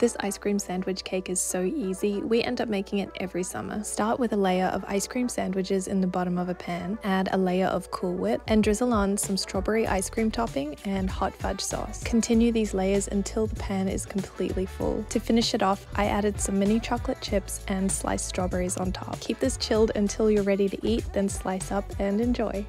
This ice cream sandwich cake is so easy, we end up making it every summer. Start with a layer of ice cream sandwiches in the bottom of a pan, add a layer of Cool Whip, and drizzle on some strawberry ice cream topping and hot fudge sauce. Continue these layers until the pan is completely full. To finish it off, I added some mini chocolate chips and sliced strawberries on top. Keep this chilled until you're ready to eat, then slice up and enjoy.